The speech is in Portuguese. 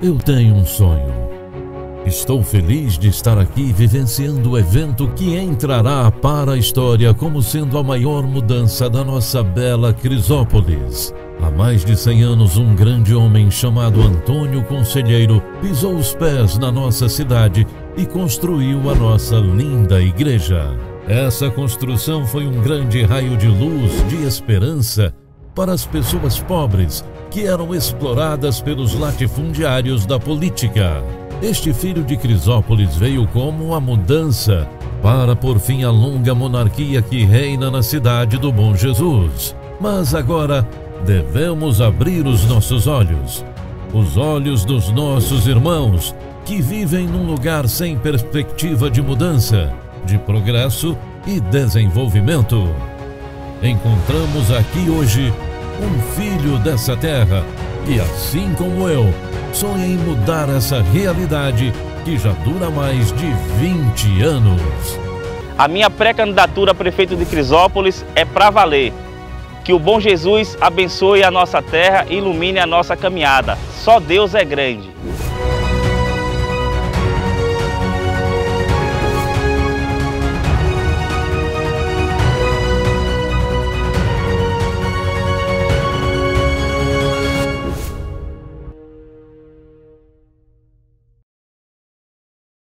Eu tenho um sonho. Estou feliz de estar aqui vivenciando o evento que entrará para a história como sendo a maior mudança da nossa bela Crisópolis. Há mais de 100 anos, um grande homem chamado Antônio Conselheiro pisou os pés na nossa cidade e construiu a nossa linda igreja. Essa construção foi um grande raio de luz, de esperança para as pessoas pobres que eram exploradas pelos latifundiários da política. Este filho de Crisópolis veio como a mudança para por fim a longa monarquia que reina na cidade do Bom Jesus. Mas agora devemos abrir os nossos olhos, os olhos dos nossos irmãos que vivem num lugar sem perspectiva de mudança, de progresso e desenvolvimento. Encontramos aqui hoje um filho dessa terra que, assim como eu, sonha em mudar essa realidade que já dura mais de 20 anos. A minha pré-candidatura a prefeito de Crisópolis é para valer. Que o bom Jesus abençoe a nossa terra e ilumine a nossa caminhada. Só Deus é grande.